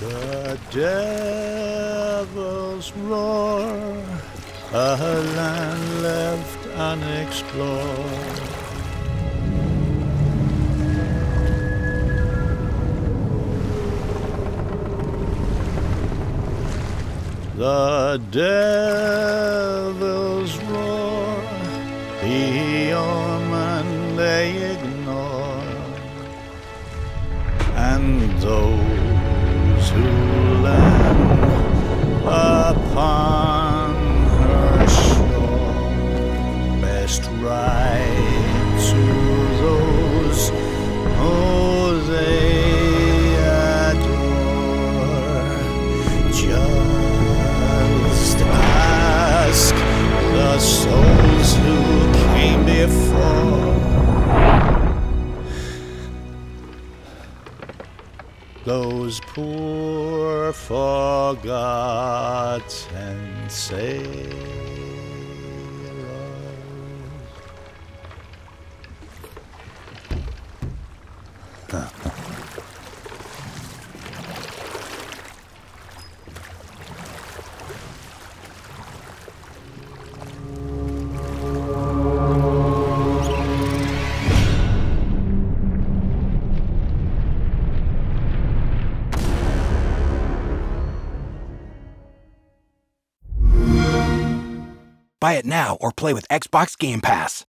The devil's roar, a land left unexplored. The devil's roar, the omen they ignore, and those the souls who came before. Those poor forgotten sailors. Buy it now or play with Xbox Game Pass.